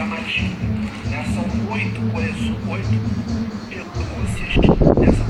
Diamante. Né? São oito, coisas, oito pelúcias que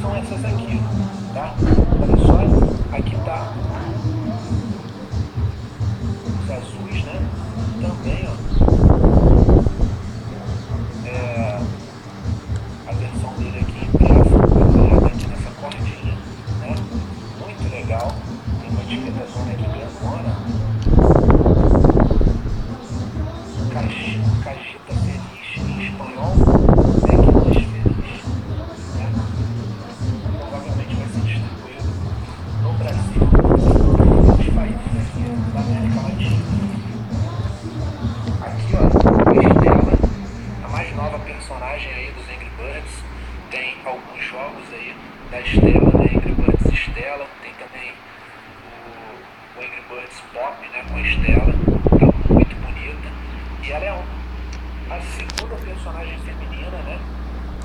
são essas aqui, tá? Olha só, aqui tá os azuis, né? Também, ó. É, a versão dele aqui impressa, né? aqui nessa cordinha, né? Muito legal. Tem uma etiqueta zona aqui grandona. Cajita feliz em espanhol. da Estela, né? Angry Birds Estela, tem também o, o Angry Birds Pop, né? Com a Estela, tá muito bonita. E ela é a segunda personagem feminina, né?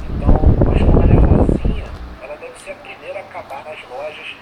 Então, acho que a é Rosinha, ela deve ser a primeira a acabar nas lojas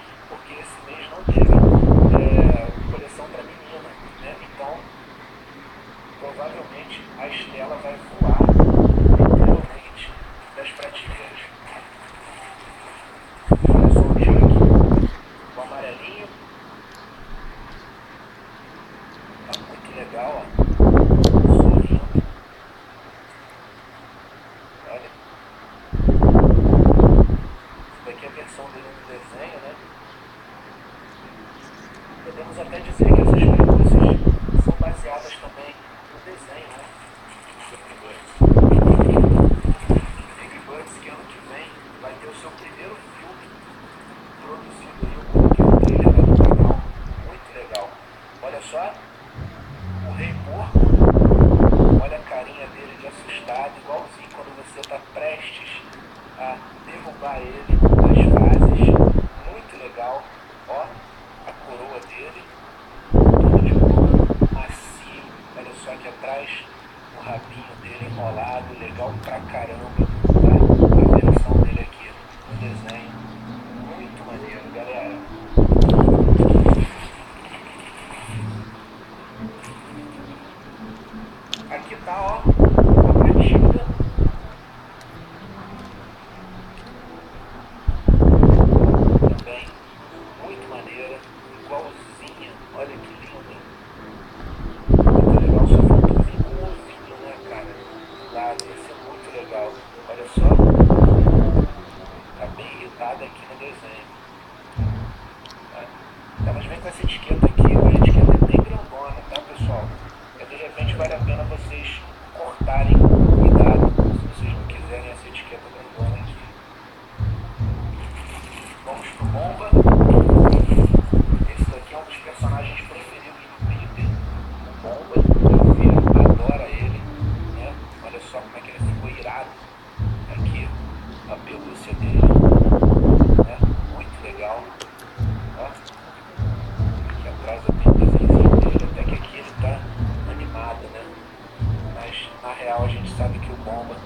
duas fases, muito legal. Ó, a coroa dele, tudo de couro, macio. Olha só aqui atrás, o rabinho dele enrolado, legal pra caramba. Tá? A versão dele aqui, o desenho, muito maneiro, galera. Aqui tá, ó, com essa etiqueta aqui, uma etiqueta é bem grandona, tá pessoal? É, de repente vale a pena vocês cortarem, cuidado, se vocês não quiserem essa etiqueta grandona aqui. Vamos pro Bomba. Esse daqui é um dos personagens preferidos do Peter, o Bomba. o filho adora ele, né? Olha só como é que ele ficou irado aqui, a pelúcia dele. mas na real a gente sabe que o Bomba